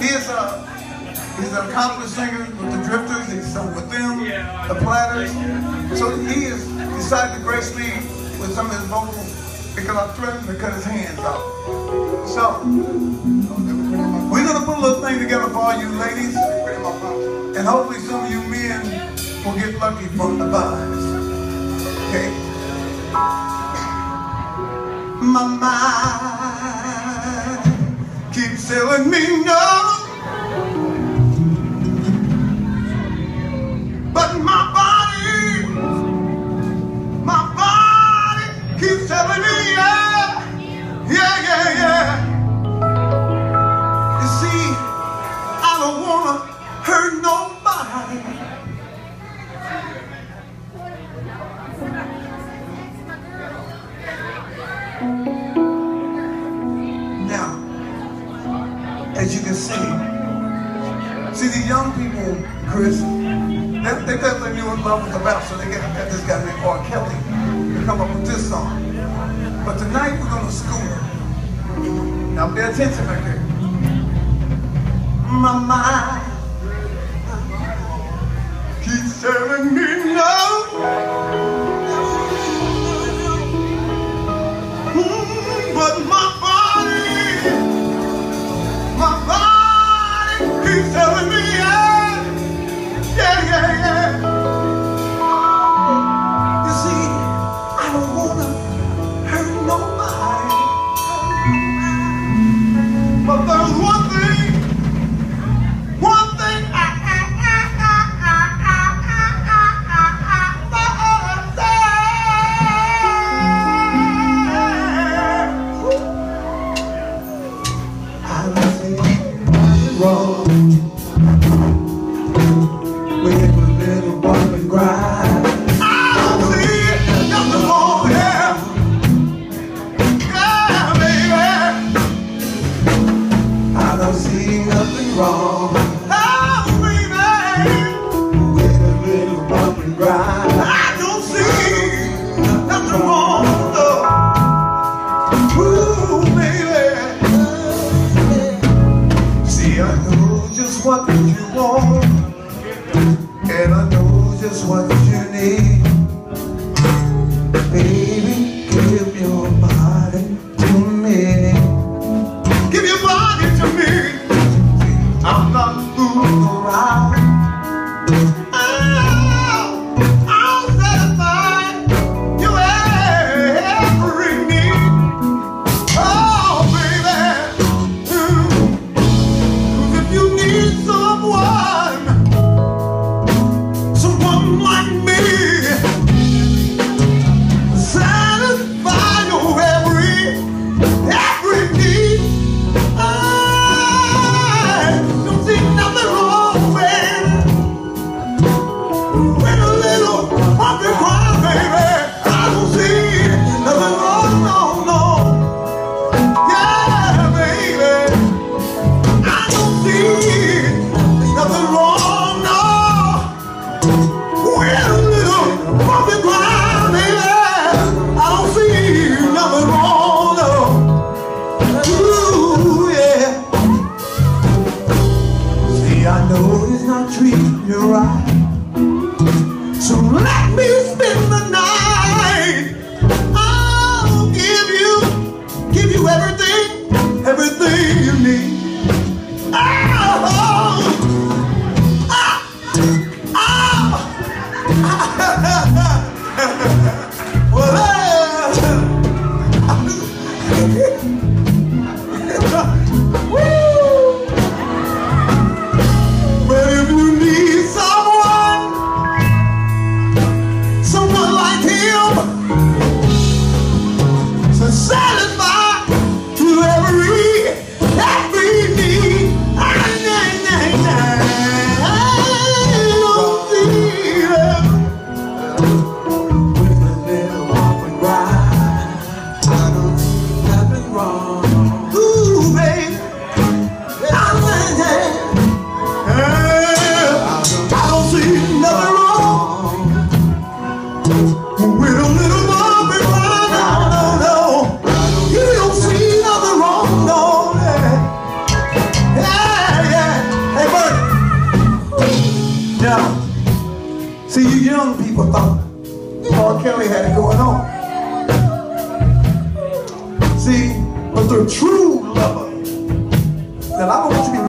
He is a he's an accomplished singer with the Drifters. He's sung with them, the Platters. So he has decided to grace me with some of his vocals because I threatened to cut his hands off. So we're gonna put a little thing together for all you ladies, and hopefully some of you men will get lucky from the vibes. Okay. My mind telling me no. As you can see, see the young people, Chris, they, they they knew what love was about, so they got, got this guy named R. Kelly to come up with this song. But tonight we're gonna school them. Now pay attention right here. My mind keeps telling me Oh. What you want. And I know just what you need. Baby, give your body to me. Give your body to me. I'm not fooling around. I know he's not treating you right. So let me spend the night. I'll give you, give you everything thought R. Kelly had it going on. See, but the true lover, that I want you to be